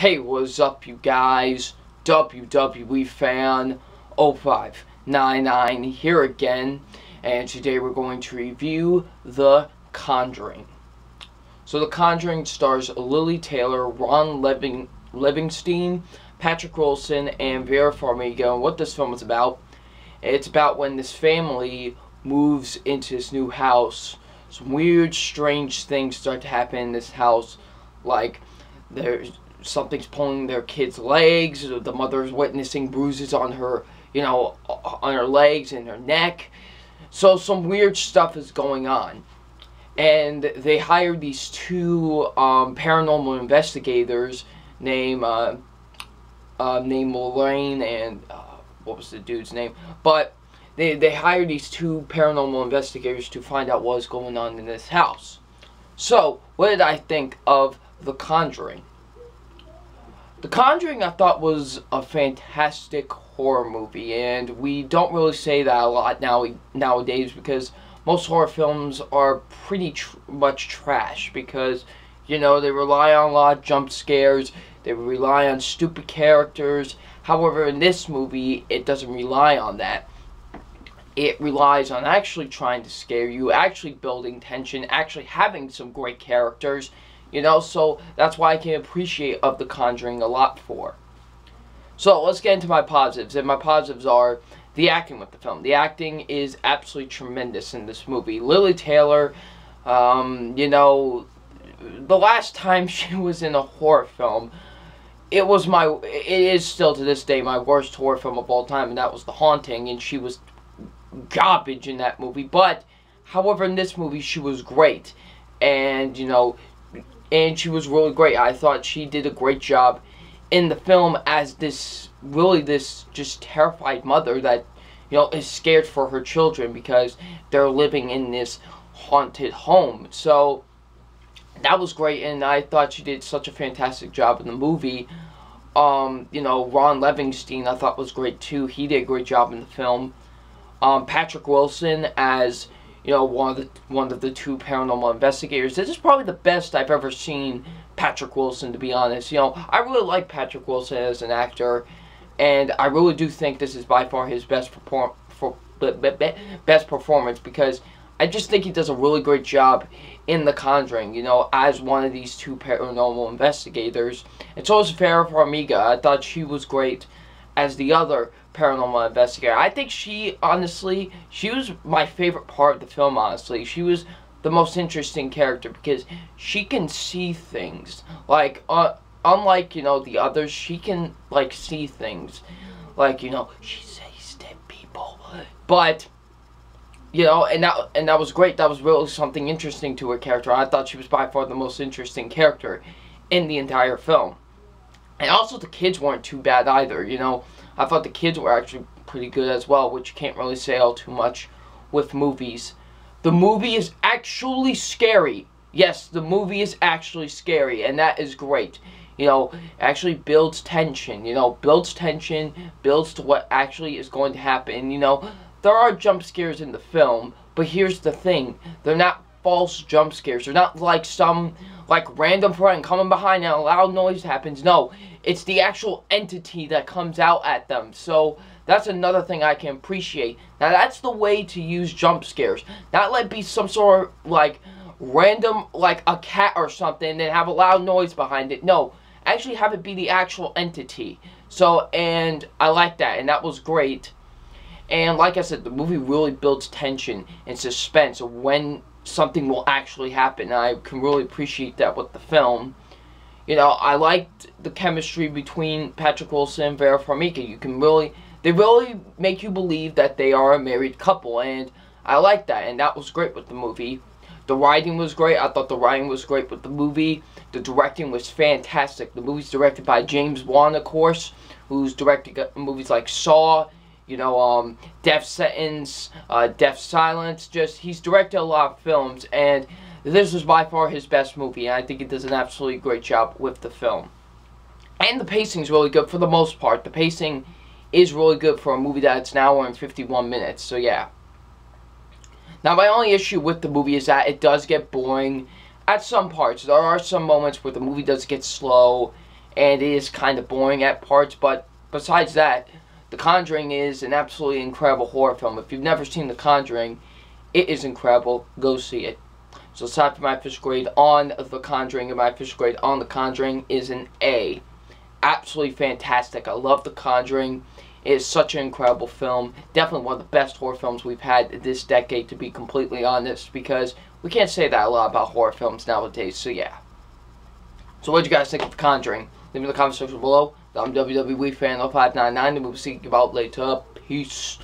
Hey, what's up, you guys? WWE fan 0599 here again, and today we're going to review The Conjuring. So, The Conjuring stars Lili Taylor, Ron Leving, Livingston, Patrick Wilson, and Vera Farmiga. And what this film is about, it's about when this family moves into this new house. Some weird, strange things start to happen in this house, like there's something's pulling their kid's legs. The mother's witnessing bruises on her, you know, on her legs and her neck. So some weird stuff is going on. And they hired these two um, paranormal investigators named uh, uh, named Lorraine and uh, what was the dude's name? But they they hired these two paranormal investigators to find out what's going on in this house. So what did I think of The Conjuring? The Conjuring I thought was a fantastic horror movie, and we don't really say that a lot now nowadays because most horror films are pretty tr much trash because you know they rely on a lot of jump scares, they rely on stupid characters. However, in this movie, it doesn't rely on that. It relies on actually trying to scare you, actually building tension, actually having some great characters you know, so that's why I can appreciate of The Conjuring a lot for. So let's get into my positives. And my positives are the acting with the film. The acting is absolutely tremendous in this movie. Lili Taylor, um, you know, the last time she was in a horror film, it was my, it is still to this day my worst horror film of all time, and that was The Haunting, and she was garbage in that movie. But, however, in this movie, she was great. And, you know, and she was really great. I thought she did a great job in the film as this really this just terrified mother that you know is scared for her children because they're living in this haunted home. So that was great and I thought she did such a fantastic job in the movie. Um, you know, Ron Livingston I thought was great too. He did a great job in the film. Um, Patrick Wilson as you know, one of the one of the two paranormal investigators. This is probably the best I've ever seen Patrick Wilson, to be honest. You know, I really like Patrick Wilson as an actor, and I really do think this is by far his best perform for best performance because I just think he does a really great job in The Conjuring. You know, as one of these two paranormal investigators. And so is Vera Farmiga. I thought she was great as the other paranormal investigator. I think she, honestly, she was my favorite part of the film, honestly. She was the most interesting character because she can see things. Like, uh, unlike, you know, the others, she can, like, see things. Like, you know, she sees dead people. But, you know, and that, and that was great. That was really something interesting to her character. I thought she was by far the most interesting character in the entire film. And also the kids weren't too bad either, you know. I thought the kids were actually pretty good as well, which you can't really say all too much with movies. The movie is actually scary. Yes, the movie is actually scary, and that is great. You know, actually builds tension, you know, builds tension, builds to what actually is going to happen. You know, there are jump scares in the film, but here's the thing. They're not false jump scares. They're not like some, like, random friend coming behind and a loud noise happens. No, it's the actual entity that comes out at them. So, that's another thing I can appreciate. Now, that's the way to use jump scares. Not let be some sort of, like, random, like, a cat or something and have a loud noise behind it. No, actually have it be the actual entity. So, and I like that, and that was great. And like I said, the movie really builds tension and suspense when something will actually happen. I can really appreciate that with the film. You know, I liked the chemistry between Patrick Wilson and Vera Farmiga. You can really, they really make you believe that they are a married couple, and I like that, and that was great with the movie. The writing was great. I thought the writing was great with the movie. The directing was fantastic. The movie's directed by James Wan, of course, who's directed uh, movies like Saw you know, um, Death Sentence, uh, Death Silence. Just he's directed a lot of films, and this was by far his best movie. And I think he does an absolutely great job with the film. And the pacing is really good for the most part. The pacing is really good for a movie that's an hour and 51 minutes. So yeah. Now my only issue with the movie is that it does get boring at some parts. There are some moments where the movie does get slow and it is kind of boring at parts, but besides that, The Conjuring is an absolutely incredible horror film. If you've never seen The Conjuring, it is incredible. Go see it. So it's time for my official grade on The Conjuring, and my official grade on The Conjuring is an A. Absolutely fantastic. I love The Conjuring. It is such an incredible film. Definitely one of the best horror films we've had this decade, to be completely honest, because we can't say that a lot about horror films nowadays, so yeah. So what do you guys think of The Conjuring? Leave me in the comment section below. I'm WWE Fan of 599 and we'll see you about later. Peace.